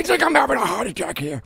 I think I'm having a heart attack here.